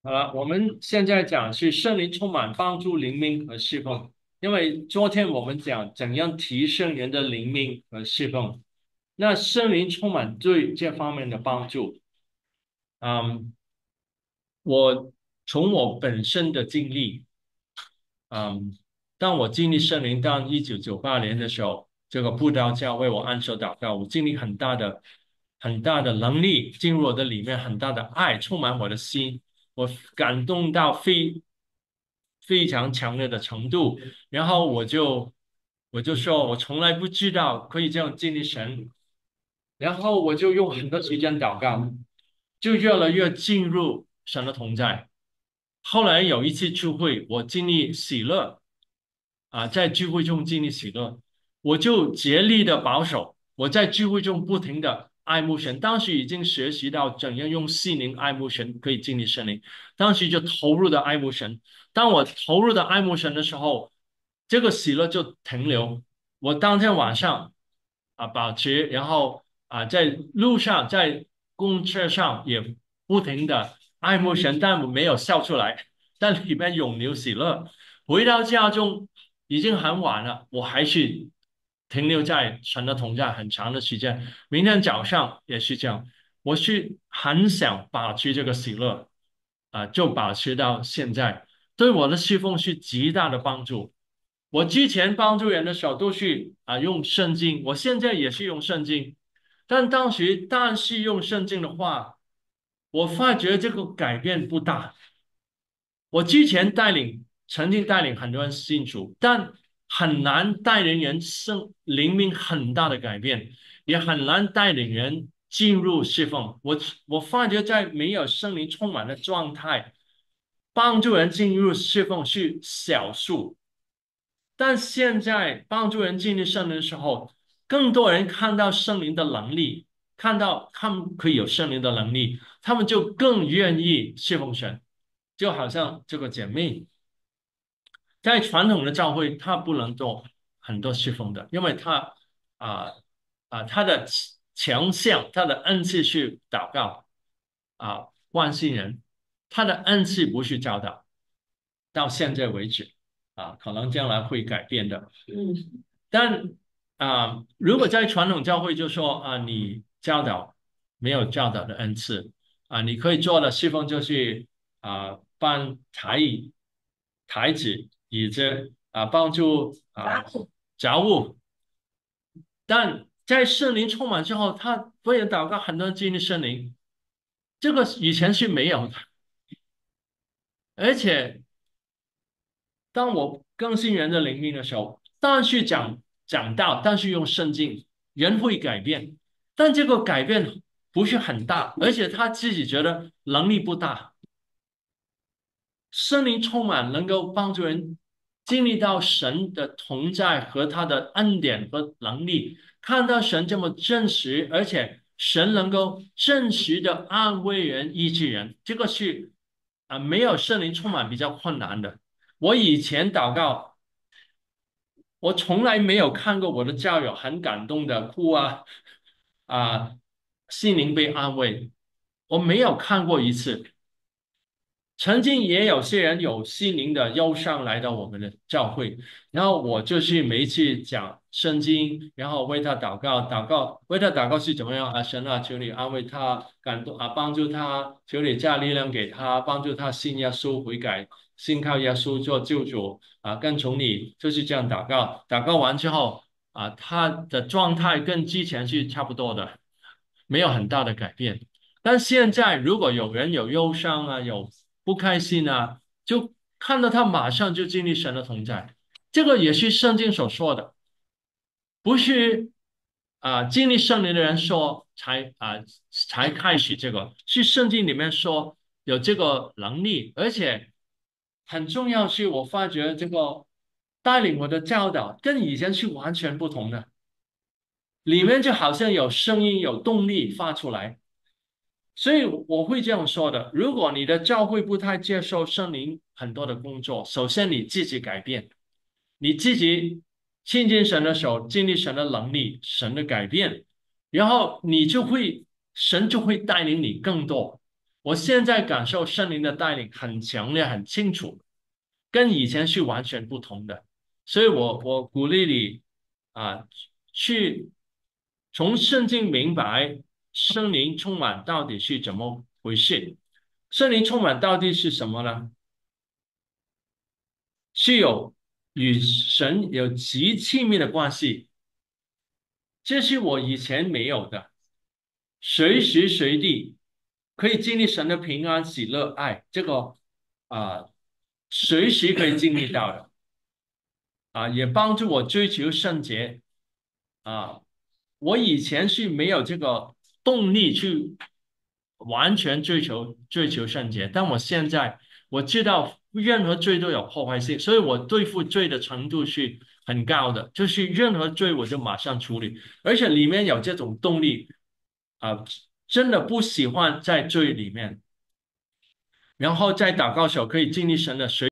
好了，我们现在讲是圣灵充满帮助灵命和侍奉，因为昨天我们讲怎样提升人的灵命和侍奉，那圣灵充满对这方面的帮助，嗯，我从我本身的经历，嗯，当我经历圣灵，当一九九八年的时候，这个布道教为我按手祷告，我经历很大的、很大的能力进入我的里面，很大的爱充满我的心。我感动到非非常强烈的程度，然后我就我就说，我从来不知道可以这样经历神，然后我就用很多时间祷告，就越来越进入神的同在。后来有一次聚会，我经历喜乐啊，在聚会中经历喜乐，我就竭力的保守，我在聚会中不停的。爱慕神，当时已经学习到怎样用心灵爱慕神，可以经历圣灵。当时就投入的爱慕神。当我投入的爱慕神的时候，这个喜乐就停留。我当天晚上啊，保持，然后啊，在路上，在公车上也不停的爱慕神，但我没有笑出来，但里面涌流喜乐。回到家中已经很晚了，我还是。停留在神的同在很长的时间，明天早上也是这样。我是很想保持这个喜乐，啊，就保持到现在，对我的侍奉是极大的帮助。我之前帮助人的时候都是啊用圣经，我现在也是用圣经，但当时但是用圣经的话，我发觉这个改变不大。我之前带领，曾经带领很多人信主，但。很难带领人生灵命很大的改变，也很难带领人进入侍奉。我我发觉在没有圣灵充满的状态，帮助人进入侍奉是少数。但现在帮助人进入圣灵的时候，更多人看到圣灵的能力，看到他们可以有圣灵的能力，他们就更愿意侍奉神。就好像这个姐妹。在传统的教会，他不能做很多侍奉的，因为他啊啊，他的强项，他的恩赐是祷告啊，关心人，他的恩赐不是教导。到现在为止啊，可能将来会改变的。嗯。但啊，如果在传统教会，就说啊，你教导没有教导的恩赐啊，你可以做的侍奉就是啊，搬台椅、台子。椅子啊，帮助啊杂物，但在圣灵充满之后，他为了祷告，很多人经历圣灵，这个以前是没有的。而且，当我更新人的灵命的时候，当然是讲讲道，但是用圣经，人会改变，但这个改变不是很大，而且他自己觉得能力不大。圣灵充满，能够帮助人经历到神的同在和他的恩典和能力，看到神这么真实，而且神能够真实的安慰人、医治人，这个是啊，没有圣灵充满比较困难的。我以前祷告，我从来没有看过我的教友很感动的哭啊啊，心灵被安慰，我没有看过一次。曾经也有些人有心灵的忧伤来到我们的教会，然后我就是每一次讲圣经，然后为他祷告，祷告为他祷告是怎么样啊？神啊，求你安慰他，感动啊，帮助他，求你加力量给他，帮助他信耶稣悔改，信靠耶稣做救主啊，跟从你，就是这样祷告。祷告完之后啊，他的状态跟之前是差不多的，没有很大的改变。但现在如果有人有忧伤啊，有不开心啊，就看到他马上就经历神的同在，这个也是圣经所说的，不是啊经历圣灵的人说才啊才开始这个，是圣经里面说有这个能力，而且很重要是我发觉这个带领我的教导跟以前是完全不同的，里面就好像有声音有动力发出来。所以我会这样说的：如果你的教会不太接受圣灵很多的工作，首先你自己改变，你自己亲近神的时候，经历神的能力、神的改变，然后你就会神就会带领你更多。我现在感受圣灵的带领很强烈、很清楚，跟以前是完全不同的。所以我我鼓励你啊，去从圣经明白圣灵充满到底是怎么回事。圣灵充满到底是什么呢？是有与神有极亲密的关系，这是我以前没有的，随时随地可以经历神的平安、喜乐、爱，这个啊，随时可以经历到的，啊，也帮助我追求圣洁，啊，我以前是没有这个动力去完全追求追求圣洁，但我现在我知道。任何罪都有破坏性，所以我对付罪的程度是很高的，就是任何罪我就马上处理，而且里面有这种动力啊，真的不喜欢在罪里面，然后在祷告时候可以经历神的随。